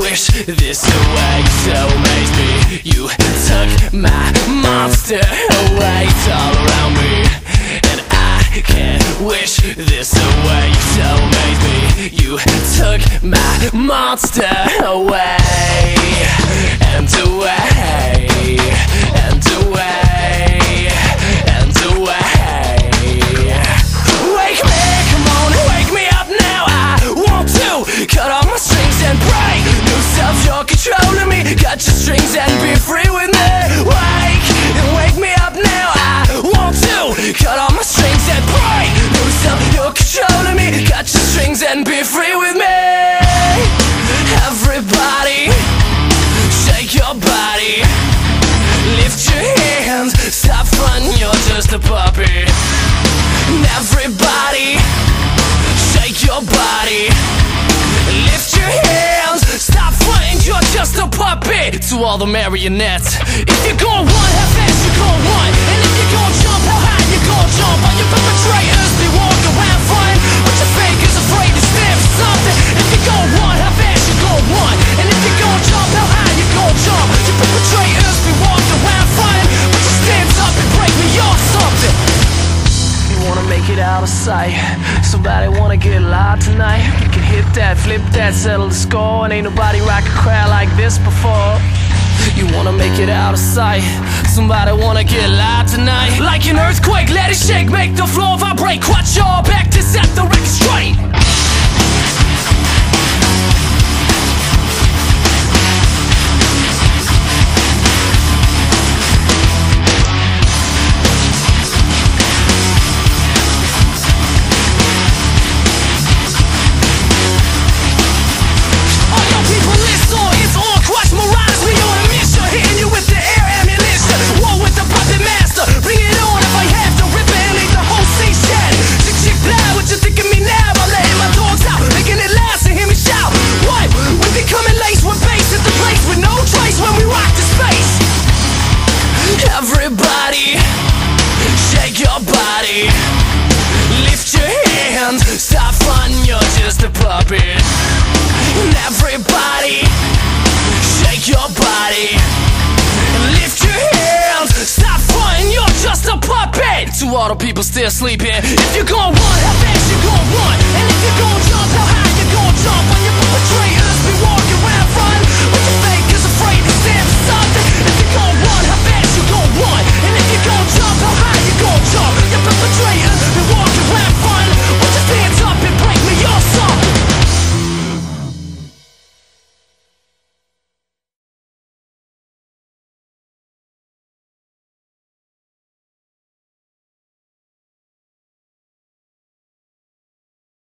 Wish this away. So amaze me, you took my monster away. It's all around me, and I can't wish this away. So amaze me, you took my monster away, and away, and away, your and be free with me. Everybody, shake your body. Lift your hands, stop fronting, you're just a puppet. Everybody, shake your body. Lift your hands, stop fronting, you're just a puppet. To all the marionettes, if you're going one, how fast you going one? And if you're gonna jump, how high you gonna jump? All your out of sight. Somebody wanna get loud tonight. We can hit that, flip that, settle the score. And ain't nobody rock a crowd like this before. You wanna make it out of sight. Somebody wanna get loud tonight. Like an earthquake, let it shake, make the floor vibrate. fun, you're just a puppet And everybody, shake your body Lift your hands, stop fun, you're just a puppet To all the people still sleeping If you're gonna run, how fast you gonna run? And if you're gonna jump, how high you gonna jump? On your perpetrators, be